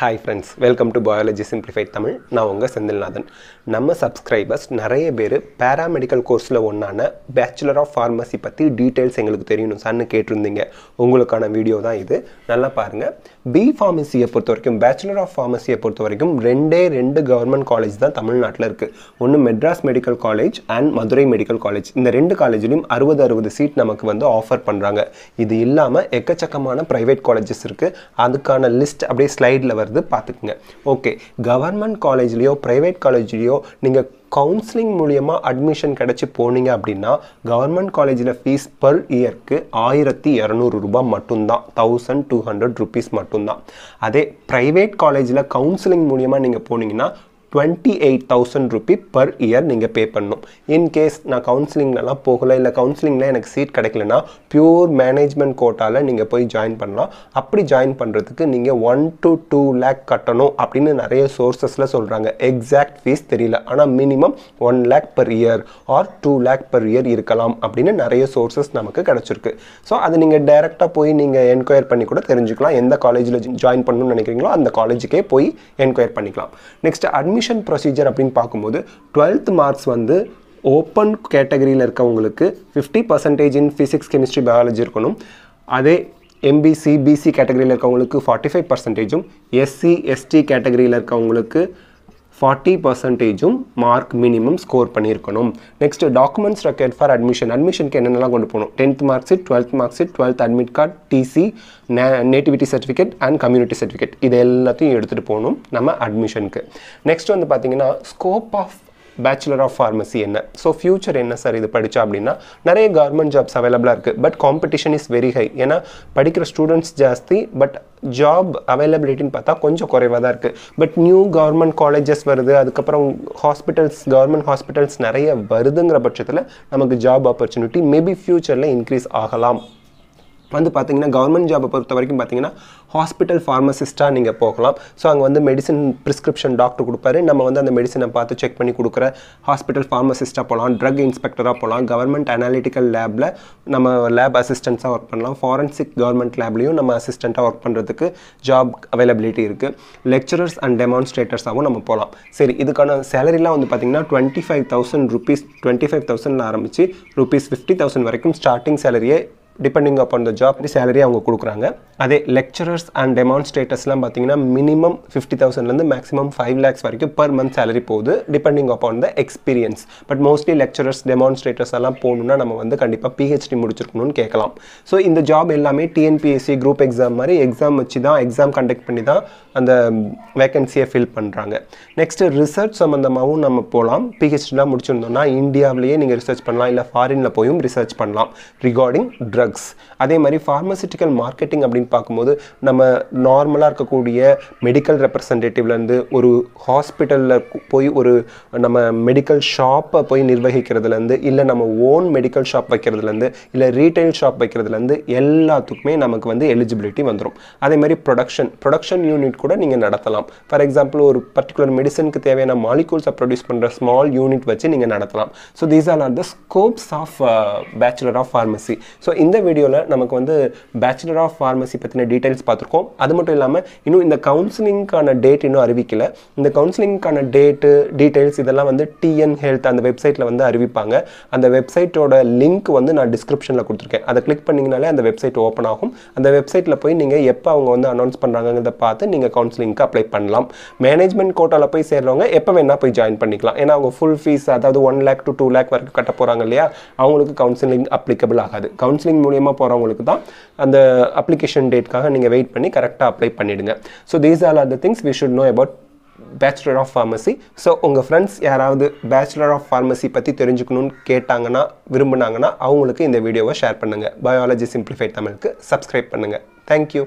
Hi friends welcome to biology simplified Tamil நான் உங்கள் செந்தில்நாதன். நம்ம சப்ஸ்கிரைபர்ஸ் நிறைய பேர் பேராமெடிக்கல் கோர்ஸில் ஒன்றான பேச்சுலர் ஆஃப் ஃபார்மசி பற்றி டீட்டெயில்ஸ் எங்களுக்கு தெரியணும் சார்னு கேட்டிருந்தீங்க. உங்களுக்கான வீடியோ தான் இது. நல்லா பாருங்கள் பி ஃபார்மசியை பொறுத்த வரைக்கும் பேச்சுலர் ஆஃப் ஃபார்மசியை பொறுத்த வரைக்கும் ரெண்டே ரெண்டு கவர்மெண்ட் காலேஜ் தான் தமிழ்நாட்டில் இருக்குது ஒன்று Madras medical college and Madurai medical college இந்த ரெண்டு காலேஜ்லையும் அறுபது அறுபது சீட் நமக்கு வந்து ஆஃபர் பண்ணுறாங்க இது இல்லாமல் எக்கச்சக்கமான ப்ரைவேட் காலேஜஸ் இருக்குது அதுக்கான லிஸ்ட் அப்படியே ஸ்லைடில் வருது. பார்த்துக்குங்க. ஓகே கவர்மெண்ட் காலேஜ்லேயோ ப்ரைவேட் காலேஜ்லேயோ நீங்கள் கவுன்சிலிங் மூலியமாக அட்மிஷன் கிடச்சி போனீங்க அப்படின்னா கவர்மெண்ட் காலேஜில் ஃபீஸ் பர் இயர்க்கு ஆயிரத்தி இரநூறு ரூபாய் மட்டும்தான். தௌசண்ட் டூ ஹண்ட்ரட் ருபீஸ் மட்டும்தான். அதே ப்ரைவேட் காலேஜில் கவுன்சிலிங் மூலியமாக நீங்கள் போனீங்கன்னா twenty eight thousand rupee per year நீங்கள் பே பண்ணணும் இன்கேஸ் நான் கவுன்சிலிங்லலாம் போகலை இல்லை கவுன்சிலிங்கில் எனக்கு சீட் கிடைக்கலனா பியூர் மேனேஜ்மெண்ட் கோட்டாவில் நீங்கள் போய் ஜாயின் பண்ணலாம். அப்படி ஜாயின் பண்ணுறதுக்கு நீங்கள் ஒன் டு டூ லேக் கட்டணும் அப்படின்னு நிறைய சோர்சஸில் சொல்கிறாங்க எக்ஸாக்ட் ஃபீஸ் தெரியல. ஆனால் minimum one lakh per year or two lakh per year இருக்கலாம் அப்படின்னு நிறைய சோர்ஸஸ் நமக்கு கிடச்சிருக்கு. ஸோ அது நீங்கள் டைரெக்டாக போய் நீங்கள் என்கொயர் பண்ணி கூட தெரிஞ்சுக்கலாம். எந்த காலேஜில் ஜாயின் பண்ணணும்னு நினைக்கிறீங்களோ அந்த காலேஜுக்கே போய் என்கொயர் பண்ணிக்கலாம். நெக்ஸ்ட் அட்மிஷன் ப்ரொசீஜர் அப்படின்னு பார்க்கும்போது டுவெல்த் மார்க்ஸ் வந்து ஓப்பன் கேட்டகரியில் இருக்கவங்களுக்கு fifty percentage in physics chemistry biology இருக்கணும். அதே எம்பிசி பிசி கேட்டகரியில் இருக்கவங்களுக்கு ஃபார்ட்டி ஃபைவ் பர்சன்டேஜும் எஸ்சி எஸ்டி கேட்டகரியில் இருக்கவங்களுக்கு ஃபார்ட்டி பர்சன்டேஜும் மார்க் மினிமம் ஸ்கோர் பண்ணியிருக்கணும். Next documents required for admission அட்மிஷனுக்கு என்னென்னலாம் கொண்டு போகணும்? Tenth mark sheet twelfth mark sheet twelfth admit card TC nativity certificate and community certificate இது எல்லாத்தையும் எடுத்துகிட்டு போகணும் நம்ம அட்மிஷனுக்கு நெக்ஸ்ட் வந்து பார்த்தீங்கன்னா scope of bachelor of pharmacy என்ன? ஸோ ஃபியூச்சர் என்ன சார் இது படித்தா அப்படின்னா நிறைய கவர்மெண்ட் ஜாப்ஸ் அவைலபிளாக இருக்குது but competition is very high ஏன்னா படிக்கிற ஸ்டூடெண்ட்ஸ் ஜாஸ்தி பட் ஜாப் அவைலபிலிட்டின்னு பார்த்தா கொஞ்சம் குறைவாக தான் இருக்குது பட் நியூ கவர்மெண்ட் காலேஜஸ் வருது. அதுக்கப்புறம் ஹாஸ்பிட்டல்ஸ் கவர்மெண்ட் ஹாஸ்பிட்டல்ஸ் நிறைய வருதுங்கிற பட்சத்தில் நமக்கு ஜாப் ஆப்பர்ச்சுனிட்டி மேபி ஃப்யூச்சரில் இன்க்ரீஸ் ஆகலாம். வந்து பார்த்தீங்கன்னா கவர்மெண்ட் ஜாபை பொறுத்த வரைக்கும் பார்த்தீங்கன்னா ஹாஸ்பிட்டல் ஃபார்மசிஸ்ட்டாக நீங்கள் போகலாம். ஸோ அங்கே வந்து மெடிசன் ப்ரிஸ்கிரிப்ஷன் டாக்டர் கொடுப்பாரு. நம்ம வந்து அந்த மெடிசனை பார்த்து செக் பண்ணி கொடுக்குற ஹாஸ்பிட்டல் ஃபார்மசிஸ்ட்டாக போகலாம் ட்ரக் இன்ஸ்பெக்டராக போகலாம் கவர்மெண்ட் அனாலிட்டிக்கல் லேபில் நம்ம லேப் அசிஸ்டன்ஸாக ஒர்க் பண்ணலாம். ஃபாரன்சிக் கவர்மெண்ட் லேப்லேயும் நம்ம அசிஸ்டண்ட்டாக ஒர்க் பண்ணுறதுக்கு ஜாப் அவைலபிலிட்டி இருக்குது லெக்சரர்ஸ் அண்ட் டெமான்ஸ்ட்ரேட்டர்ஸாகவும் நம்ம போகலாம் சரி இதுக்கான சேலரிலாம் வந்து பார்த்தீங்கன்னா twenty five thousand rupees twenty five thousand ஆரம்பிச்சு ருபீஸ் ஃபிஃப்டி தௌசண்ட் வரைக்கும் starting சேலரியே depending upon the job salary அவங்க கொடுக்குறாங்க. அதே லெக்சரர்ஸ் அண்ட் டெமான்ஸ்ட்ரேட்டர்ஸ்லாம் பார்த்தீங்கன்னா மினிமம் ஃபிஃப்டி தௌசண்ட்லேருந்து மேக்ஸிமம் ஃபைவ் லேக்ஸ் வரைக்கும் பர் மந்த் சேலரி போகுது depending upon the experience but mostly lecturers demonstrators எல்லாம் போகணுன்னா நம்ம வந்து கண்டிப்பாக பிஹெச்டி முடிச்சிருக்கணும்னு கேட்கலாம். ஸோ இந்த ஜாப் எல்லாமே டிஎன்பிஎஸ்சி குரூப் எக்ஸாம் மாதிரி எக்ஸாம் வச்சு தான் எக்ஸாம் கண்டக்ட் பண்ணி தான் அந்த வேக்கன்சியை ஃபில் பண்ணுறாங்க நெக்ஸ்ட் ரிசர்ச் சம்மந்தமாகவும் நம்ம போகலாம் பிஹெச்டிலாம் முடிச்சிருந்தோம்னா இந்தியாவிலேயே நீங்கள் ரிசர்ச் பண்ணலாம் இல்லை ஃபாரினில் போயும் ரிசர்ச் பண்ணலாம். ரிகார்டிங் ட்ரக் ட்ரக்ஸ் அதே மாதிரி ஃபார்மசிட்டிக்கல் மார்க்கெட்டிங் அப்படின்னு பார்க்கும்போது நம்ம நார்மலாக இருக்கக்கூடிய மெடிக்கல் ரெப்ரசன்டேட்டிவ்லேருந்து ஒரு ஹாஸ்பிட்டலில் போய் ஒரு நம்ம மெடிக்கல் ஷாப்பை போய் நிர்வகிக்கிறதுலேருந்து இல்லை நம்ம ஓன் மெடிக்கல் ஷாப் வைக்கிறதுலேருந்து இல்லை ரீட்டைல் ஷாப் வைக்கிறதுலேருந்து எல்லாத்துக்குமே நமக்கு வந்து எலிஜிபிலிட்டி வந்துடும் அதே மாதிரி ப்ரொடக்ஷன் ப்ரொடக்ஷன் யூனிட் கூட நீங்கள் நடத்தலாம். ஃபார் எக்ஸாம்பிள் ஒரு பர்டிகுலர் மெடிசனுக்கு தேவையான மாலிகூல்ஸை ப்ரொடியூஸ் பண்ணுற ஸ்மால் யூனிட் வச்சு நீங்கள் நடத்தலாம். So these are are the scopes of bachelor of pharmacy so இந்த வீடியோவில் நமக்கு வந்து பேச்சுலர் ஆஃப் ஃபார்மசி பற்றின டீட்டெயில்ஸ் பார்த்துருக்கோம். அது மட்டும் இல்லாமல் இன்னும் இந்த கவுன்சிலிங்க்கான டேட் இன்னும் அறிவிக்கல. இந்த கவுன்சிலிங்க்கான டேட்டு டீட்டெயில்ஸ் இதெல்லாம் வந்து டிஎன் ஹெல்த் அந்த வெப்சைட்டில் வந்து அறிவிப்பாங்க. அந்த வெப்சைட்டோட லிங்க் வந்து நான் டிஸ்கிரிப்ஷனில் கொடுத்துருக்கேன். அதை கிளிக் பண்ணிங்கனாலே அந்த வெப்சைட் ஓப்பன் ஆகும். அந்த வெப்சைட்டில் போய் நீங்கள் எப்போ அவங்க வந்து அனௌன்ஸ் பண்ணுறாங்கிறத பார்த்து நீங்கள் கவுன்சிலிங்க்கு அப்ளை பண்ணலாம். மேனேஜ்மெண்ட் கோட்டாவில் போய் சேர்றவங்க எப்போ வேணால் போய் ஜாயின் பண்ணிக்கலாம். ஏன்னா அவங்க ஃபுல் ஃபீஸ் அதாவது one lakh to two lakh வரைக்கும் கட்ட போகிறாங்க இல்லையா? அவங்களுக்கு கவுன்சிலிங் அப்ளிகபிள் ஆகாது. கவுன்சிலிங் மூலியமாக போகிறவங்களுக்கு தான் அந்த அப்ளிகேஷன் டேட்காக நீங்கள் வெயிட் பண்ணி கரெக்டாக அப்ளை பண்ணிவிடுங்க so these are are the things we should know about bachelor of pharmacy so உங்கள் ஃப்ரெண்ட்ஸ் யாராவது பேச்சுலர் ஆஃப் ஃபார்மசி பற்றி தெரிஞ்சுக்கணும்னு கேட்டாங்கன்னா விரும்புனாங்கன்னா அவங்களுக்கு இந்த வீடியோவை ஷேர் பண்ணுங்கள் பயாலஜி சிம்பிளிஃபைட் தமிழுக்கு சப்ஸ்கிரைப் பண்ணுங்கள் தேங்க்யூ